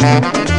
Thank